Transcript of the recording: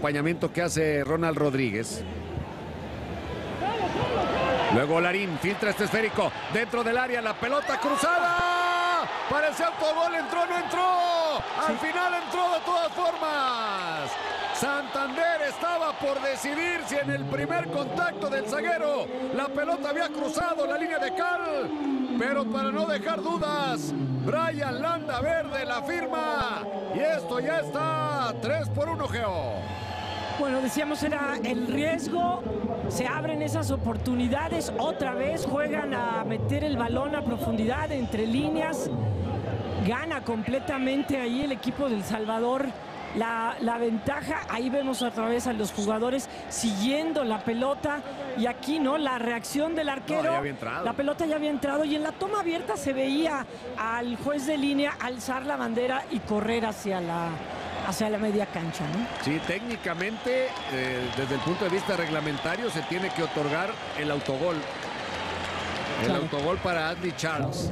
acompañamiento que hace Ronald Rodríguez. Luego Larín filtra este esférico dentro del área, la pelota cruzada. Parece autogol, entró, no entró. Al final entró de todas formas. Santander estaba por decidir si en el primer contacto del zaguero la pelota había cruzado la línea de cal. Pero para no dejar dudas, Brian Landa Verde la firma. Y esto ya está 3 por 1, Geo. Bueno, decíamos era el riesgo, se abren esas oportunidades, otra vez juegan a meter el balón a profundidad entre líneas, gana completamente ahí el equipo del Salvador la, la, ventaja. Ahí vemos otra vez a los jugadores siguiendo la pelota. Y aquí, ¿no? La reacción del arquero. No, la pelota ya había entrado. Y en la toma abierta se veía al juez de línea alzar la bandera y correr hacia la, hacia la media cancha, ¿no? Sí, técnicamente, eh, desde el punto de vista reglamentario, se tiene que otorgar el autogol. El Claro. autogol para Andy Charles.